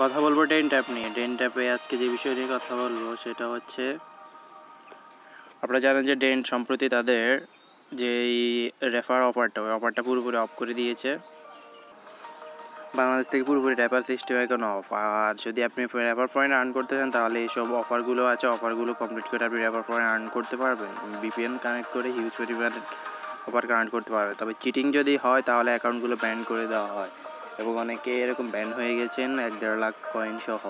কথা বলব Den tap নিয়ে। ডেন ট্যাপে আজকে যে বিষয় নিয়ে কথা বলব সেটা হচ্ছে, আপনারা জানেন যে ডেন সম্প্রতি তাদের যেই রেফার অফারটা ওই অফারটা পুরোপুরি অফ করে দিয়েছে। বাংলাদেশ থেকে পুরোপুরি রেফার সিস্টেম এখন অফ আর যদি আপনি রেফার পয়েন্ট আর্ন করতে চান, তাহলে এইসব অফারগুলো আছে। অফারগুলো কমপ্লিট করে আপনি রেফার পয়েন্ট আর্ন করতে পারবেন। বিপিএন কানেক্ট করে হিউজ পরিমাণ অফার কানেক্ট করতে পারবেন। তবে চিটিং যদি হয়, তাহলে অ্যাকাউন্টগুলো ব্যান করে দেওয়া হয়। এবং অনেকে এরকম ব্যান হয়ে গেছেন, এক দেড় লাখ কয়েন সহ।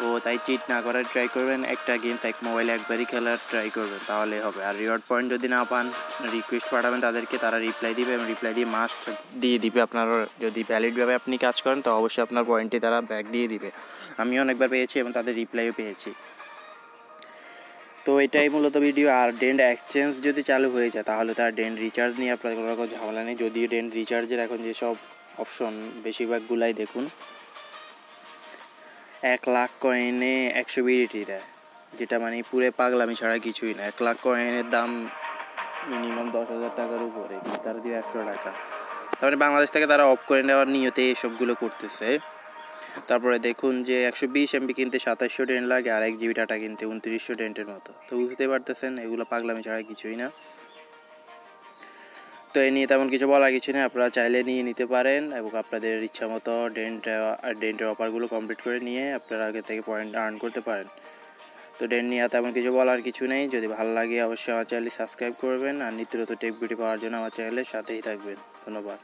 তো তাই চিট না করার ট্রাই করবেন, একটা গেমস এক মোবাইলে একবারই খেলার ট্রাই করবেন, তাহলে হবে। আর রিওয়ার্ড পয়েন্ট যদি না পান রিকোয়েস্ট পাঠাবেন তাদেরকে, তারা রিপ্লাই দিবে এবং রিপ্লাই দিয়ে মাস্ট দিয়ে দিবে আপনার, যদি ভ্যালিডভাবে আপনি কাজ করেন, তো অবশ্যই আপনার পয়েন্টটি তারা ব্যাক দিয়ে দিবে। আমি অনেকবার পেয়েছি এবং তাদের রিপ্লাইও পেয়েছি। তো এটাই মূলত ভিডিও আর ডেন্ট এক্সচেঞ্জ যদি চালু হয়ে যায়, তাহলে তার ডেন্ট রিচার্জ নিয়ে আপনার কোনো রকম ঝামেলা নেই। যদিও ডেন্ট রিচার্জের এখন যেসব অপশন বেশিরভাগগুলাই দেখুন। এক লাখ কয়েনে একশো বিডিটি দেয়, যেটা মানে পুরে পাগলামি ছাড়া কিছুই না। এক লাখ কয়েনের দাম মিনিমাম দশ হাজার টাকার উপরে, তারা দিয়ে একশো টাকা। তারপরে বাংলাদেশ থেকে তারা অফ করে নেওয়ার নিয়তে এসবগুলো করতেছে। তারপরে দেখুন যে একশো বিশ এমবি কিনতে সাতাশশো ডেন্ট লাগে, আর এক জিবি ডাটা কিনতে উনত্রিশশো ডেন্টের মতো। তো বুঝতে পারতেছেন, এগুলো পাগলামি ছাড়া কিছুই না। তো এই নিয়ে তেমন কিছু বলার কিছু নেই। আপনারা চাইলে নিয়ে নিতে পারেন এবং আপনাদের ইচ্ছা মতো ডেন্ট ডেন্টের অফারগুলো কমপ্লিট করে নিয়ে আপনারা আগে থেকে পয়েন্ট আর্ন করতে পারেন। তো ডেন্ট নিয়ে তেমন কিছু বলার কিছু নেই। যদি ভালো লাগে অবশ্যই আমার চ্যানেলটি সাবস্ক্রাইব করবেন। আর নিত্য নতুন টেক ভিডিও পাওয়ার জন্য আমার চ্যানেলের সাথেই থাকবেন। ধন্যবাদ।